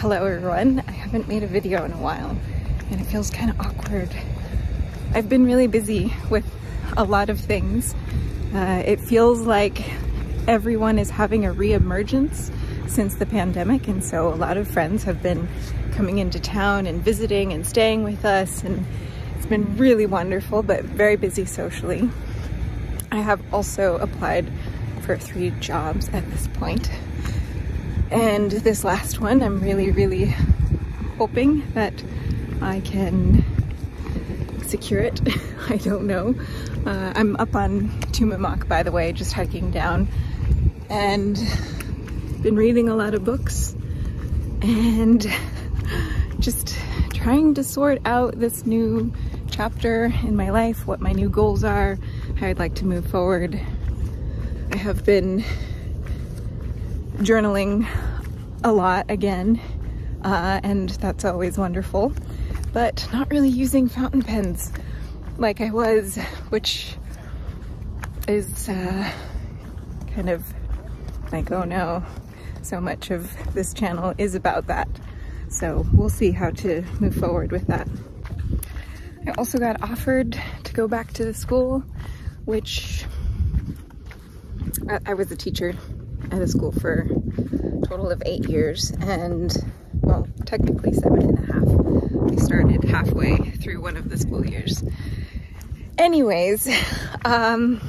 Hello everyone. I haven't made a video in a while and it feels kind of awkward. I've been really busy with a lot of things. Uh, it feels like everyone is having a re-emergence since the pandemic and so a lot of friends have been coming into town and visiting and staying with us and it's been really wonderful but very busy socially. I have also applied for three jobs at this point and this last one, I'm really, really hoping that I can secure it. I don't know. Uh, I'm up on Tumamoc, by the way, just hiking down and been reading a lot of books and just trying to sort out this new chapter in my life, what my new goals are, how I'd like to move forward. I have been journaling a lot again, uh, and that's always wonderful, but not really using fountain pens like I was, which is uh, kind of like, oh no, so much of this channel is about that. So we'll see how to move forward with that. I also got offered to go back to the school, which I, I was a teacher at a school for a total of eight years and well technically seven and a half. I started halfway through one of the school years. Anyways, um,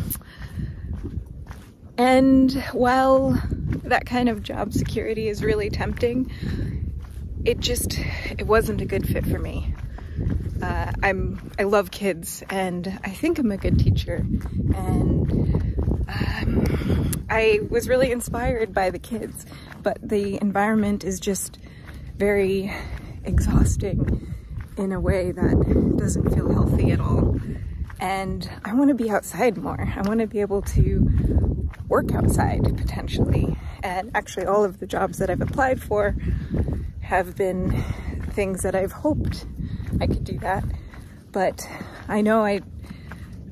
and while that kind of job security is really tempting, it just, it wasn't a good fit for me. Uh, I'm, I love kids and I think I'm a good teacher and I was really inspired by the kids, but the environment is just very exhausting in a way that doesn't feel healthy at all. And I want to be outside more. I want to be able to work outside potentially. And actually all of the jobs that I've applied for have been things that I've hoped I could do that. But I know I,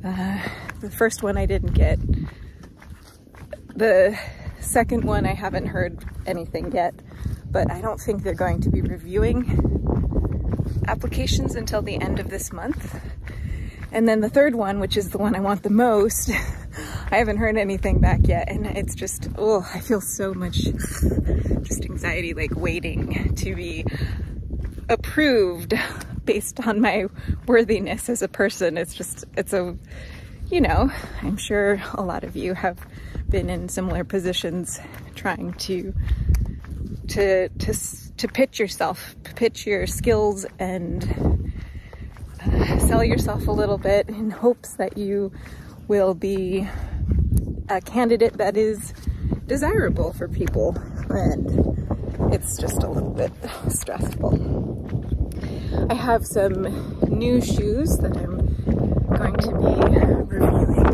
uh, the first one I didn't get the second one, I haven't heard anything yet, but I don't think they're going to be reviewing applications until the end of this month. And then the third one, which is the one I want the most, I haven't heard anything back yet. And it's just, oh, I feel so much just anxiety, like waiting to be approved based on my worthiness as a person. It's just, it's a, you know, I'm sure a lot of you have been in similar positions trying to to to to pitch yourself, pitch your skills and uh, sell yourself a little bit in hopes that you will be a candidate that is desirable for people and it's just a little bit stressful. I have some new shoes that I'm going to be reviewing,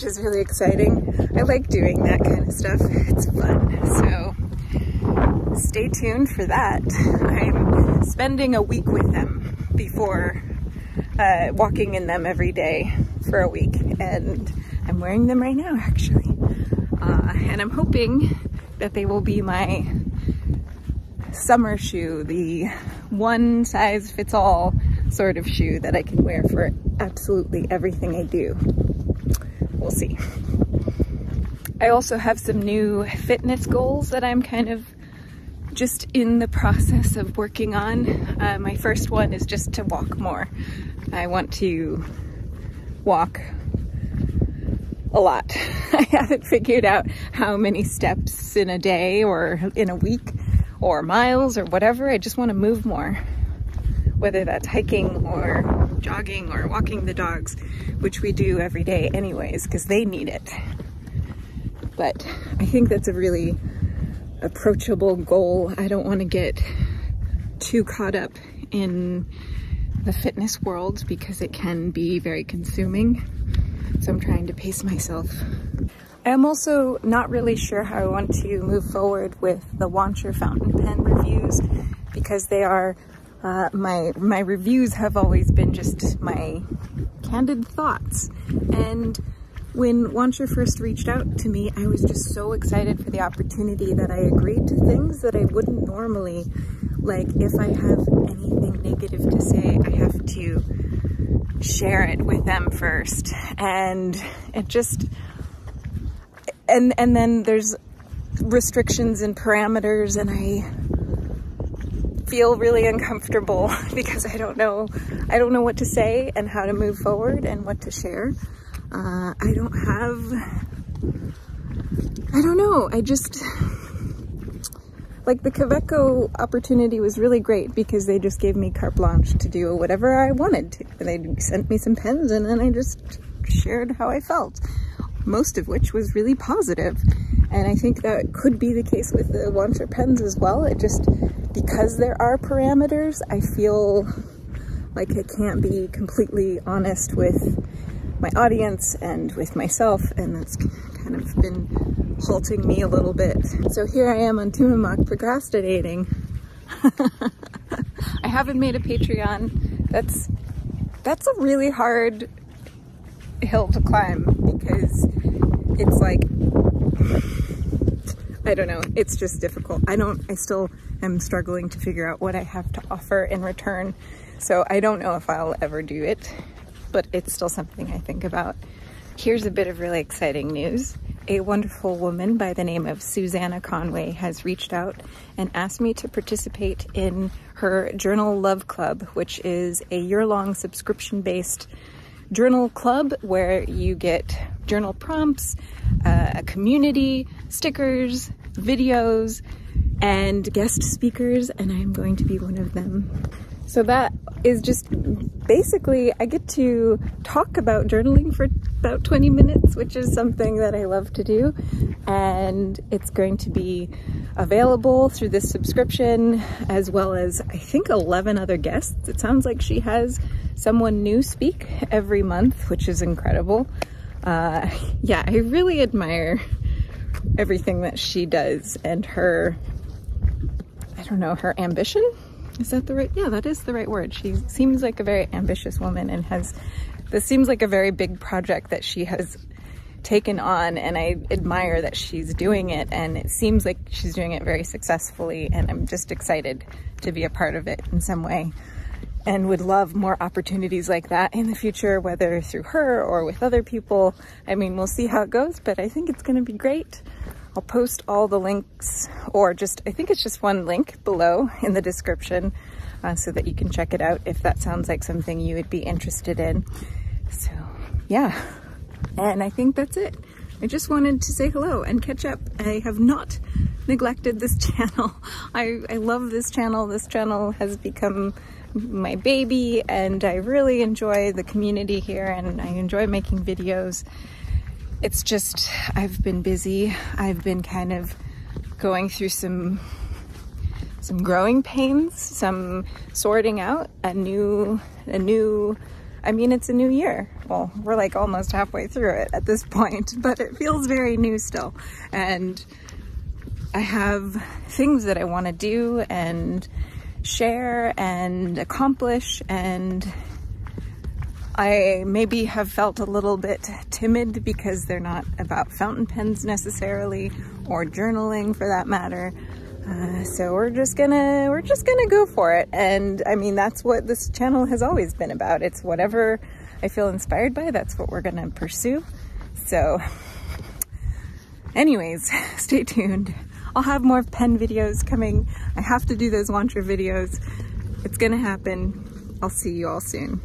which is really exciting. I like doing that kind of stuff. It's fun. So stay tuned for that. I'm spending a week with them before uh, walking in them every day for a week. And I'm wearing them right now, actually. Uh, and I'm hoping that they will be my summer shoe, the one size fits all sort of shoe that I can wear for absolutely everything I do. We'll see. I also have some new fitness goals that I'm kind of just in the process of working on. Uh, my first one is just to walk more. I want to walk a lot. I haven't figured out how many steps in a day or in a week or miles or whatever. I just want to move more whether that's hiking or jogging or walking the dogs, which we do every day anyways, because they need it. But I think that's a really approachable goal. I don't want to get too caught up in the fitness world because it can be very consuming. So I'm trying to pace myself. I'm also not really sure how I want to move forward with the Wancher fountain pen reviews because they are uh, my my reviews have always been just my candid thoughts. And when Wancher first reached out to me, I was just so excited for the opportunity that I agreed to things that I wouldn't normally like if I have anything negative to say, I have to share it with them first. And it just, and, and then there's restrictions and parameters and I feel really uncomfortable because I don't know, I don't know what to say and how to move forward and what to share. Uh, I don't have, I don't know, I just, like the Kaweco opportunity was really great because they just gave me carte blanche to do whatever I wanted to. They sent me some pens and then I just shared how I felt, most of which was really positive. And I think that could be the case with the Wancher pens as well. It just, because there are parameters, I feel like I can't be completely honest with my audience and with myself and that's kind of been halting me a little bit. So here I am on Tumamoc procrastinating. I haven't made a Patreon. That's that's a really hard hill to climb because it's like I don't know, it's just difficult. I don't I still am struggling to figure out what I have to offer in return. So I don't know if I'll ever do it, but it's still something I think about. Here's a bit of really exciting news. A wonderful woman by the name of Susannah Conway has reached out and asked me to participate in her Journal Love Club, which is a year-long subscription-based journal club where you get journal prompts, uh, a community, stickers, videos, and guest speakers, and I'm going to be one of them. So that is just basically, I get to talk about journaling for about 20 minutes, which is something that I love to do. And it's going to be available through this subscription, as well as I think 11 other guests. It sounds like she has someone new speak every month, which is incredible. Uh, yeah, I really admire everything that she does and her, I don't know, her ambition is that the right? Yeah, that is the right word. She seems like a very ambitious woman and has, this seems like a very big project that she has taken on and I admire that she's doing it and it seems like she's doing it very successfully and I'm just excited to be a part of it in some way and would love more opportunities like that in the future, whether through her or with other people. I mean, we'll see how it goes, but I think it's gonna be great. I'll post all the links or just, I think it's just one link below in the description uh, so that you can check it out if that sounds like something you would be interested in. So yeah, and I think that's it. I just wanted to say hello and catch up. I have not neglected this channel. I, I love this channel. This channel has become my baby and I really enjoy the community here and I enjoy making videos it's just, I've been busy. I've been kind of going through some some growing pains, some sorting out a new, a new, I mean, it's a new year. Well, we're like almost halfway through it at this point, but it feels very new still. And I have things that I want to do and share and accomplish and I maybe have felt a little bit timid because they're not about fountain pens necessarily or journaling for that matter. Uh, so we're just gonna we're just gonna go for it. And I mean that's what this channel has always been about. It's whatever I feel inspired by that's what we're gonna pursue. So anyways stay tuned I'll have more pen videos coming. I have to do those Wancher videos. It's gonna happen. I'll see you all soon